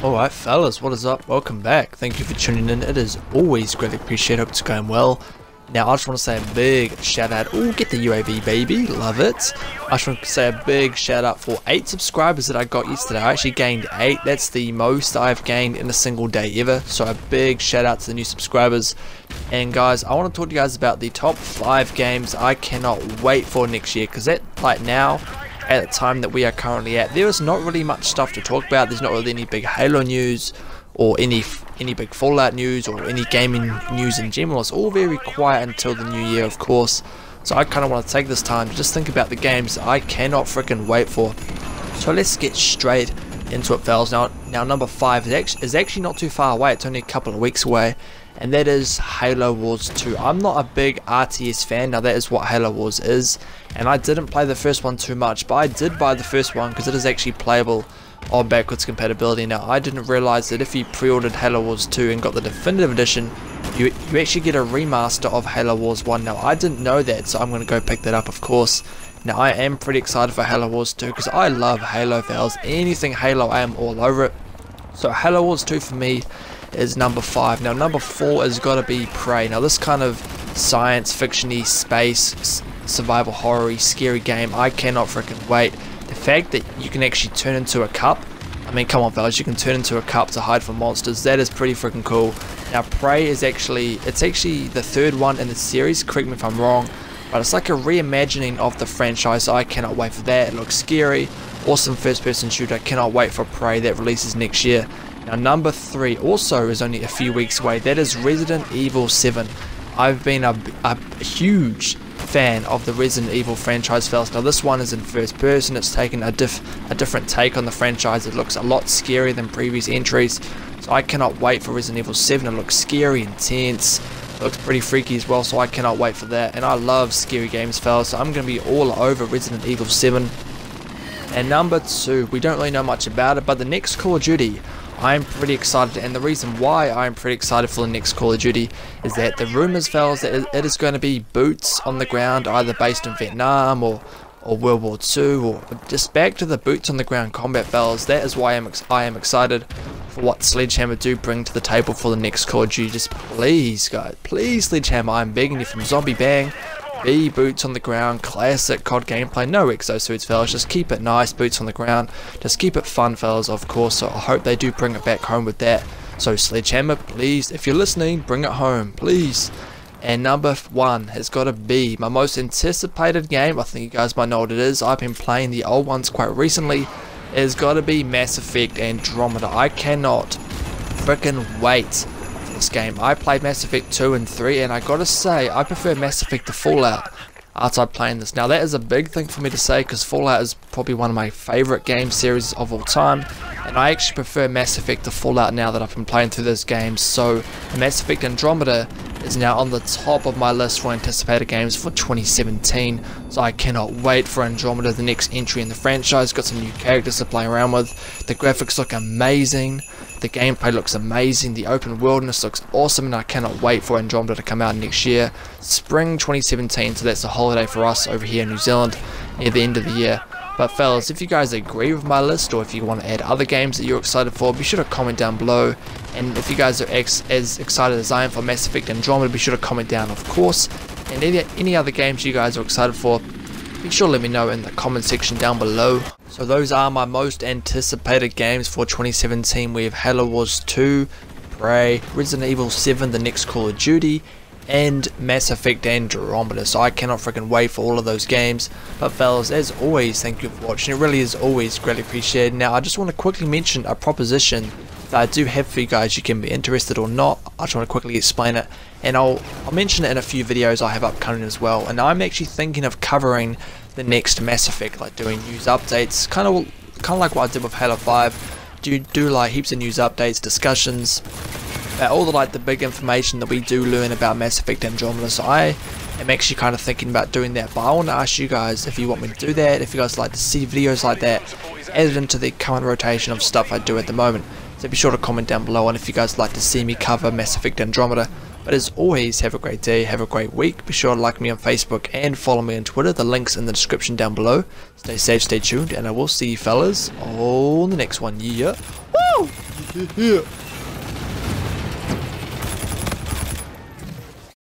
Alright fellas, what is up? Welcome back. Thank you for tuning in. It is always greatly appreciated. Hope it's going well. Now I just want to say a big shout out. Oh, get the UAV baby. Love it. I just want to say a big shout out for 8 subscribers that I got yesterday. I actually gained 8. That's the most I've gained in a single day ever. So a big shout out to the new subscribers. And guys, I want to talk to you guys about the top 5 games I cannot wait for next year. Because that, like now, at the time that we are currently at, there is not really much stuff to talk about. There's not really any big Halo news or any any big Fallout news or any gaming news in general. It's all very quiet until the new year, of course. So I kind of want to take this time to just think about the games I cannot freaking wait for. So let's get straight into it, fellas. Now, now number five is actually, is actually not too far away. It's only a couple of weeks away, and that is Halo Wars 2. I'm not a big RTS fan. Now that is what Halo Wars is, and I didn't play the first one too much, but I did buy the first one because it is actually playable on backwards compatibility. Now I didn't realize that if you pre-ordered Halo Wars 2 and got the definitive edition, you, you actually get a remaster of Halo Wars 1. Now I didn't know that, so I'm going to go pick that up of course. Now I am pretty excited for Halo Wars 2 because I love Halo fellas. Anything Halo I am all over it. So Halo Wars 2 for me is number 5. Now number 4 has got to be Prey. Now this kind of science fictiony space survival horror scary game I cannot freaking wait. The fact that you can actually turn into a cup I mean, come on, fellas, you can turn into a cup to hide from monsters. That is pretty freaking cool. Now, Prey is actually, it's actually the third one in the series, correct me if I'm wrong, but it's like a reimagining of the franchise. I cannot wait for that. It looks scary. Awesome first person shooter. Cannot wait for Prey that releases next year. Now, number three also is only a few weeks away. That is Resident Evil 7. I've been a, a huge fan of the Resident Evil franchise fellas. Now this one is in first person, it's taken a, diff a different take on the franchise, it looks a lot scarier than previous entries, so I cannot wait for Resident Evil 7, it looks scary, intense, looks pretty freaky as well, so I cannot wait for that, and I love scary games fellas, so I'm going to be all over Resident Evil 7. And number 2, we don't really know much about it, but the next Call of Duty I'm pretty excited and the reason why I'm pretty excited for the next Call of Duty is that the rumours fellas that it is going to be boots on the ground either based in Vietnam or or World War II or just back to the boots on the ground combat fellas. That is why I'm I am excited what Sledgehammer do bring to the table for the next Call of Duty just please guys please Sledgehammer I'm begging you from Zombie Bang. Be boots on the ground, classic COD gameplay, no exosuits fellas, just keep it nice, boots on the ground, just keep it fun fellas of course, so I hope they do bring it back home with that. So Sledgehammer, please, if you're listening, bring it home, please. And number one has got to be my most anticipated game, I think you guys might know what it is, I've been playing the old ones quite recently, it's got to be Mass Effect Andromeda, I cannot freaking wait for this game. I played Mass Effect 2 and 3 and I gotta say I prefer Mass Effect to Fallout outside playing this. Now that is a big thing for me to say because Fallout is probably one of my favourite game series of all time and I actually prefer Mass Effect to Fallout now that I've been playing through those games so Mass Effect Andromeda is now on the top of my list for anticipated games for 2017 so I cannot wait for Andromeda the next entry in the franchise got some new characters to play around with the graphics look amazing the gameplay looks amazing, the open worldness looks awesome, and I cannot wait for Andromeda to come out next year. Spring 2017, so that's a holiday for us over here in New Zealand near the end of the year. But fellas, if you guys agree with my list, or if you want to add other games that you're excited for, be sure to comment down below. And if you guys are ex as excited as I am for Mass Effect Andromeda, be sure to comment down, of course. And any, any other games you guys are excited for, be sure to let me know in the comment section down below. So those are my most anticipated games for 2017. We have Halo Wars 2, Prey, Resident Evil 7, the next Call of Duty, and Mass Effect Andromeda. So I cannot freaking wait for all of those games. But fellas, as always, thank you for watching. It really is always greatly appreciated. Now I just want to quickly mention a proposition that I do have for you guys. You can be interested or not. I just want to quickly explain it. And I'll, I'll mention it in a few videos I have upcoming as well. And I'm actually thinking of covering the next Mass Effect, like doing news updates, kind of kind of like what I did with Halo 5. Do do like heaps of news updates, discussions, about all the like the big information that we do learn about Mass Effect Andromeda. So I am actually kind of thinking about doing that. But I want to ask you guys if you want me to do that, if you guys like to see videos like that added into the current rotation of stuff I do at the moment. So be sure to comment down below on if you guys like to see me cover Mass Effect Andromeda. But as always, have a great day, have a great week. Be sure to like me on Facebook and follow me on Twitter. The link's in the description down below. Stay safe, stay tuned, and I will see you fellas on the next one. Yeah. Woo! Yeah.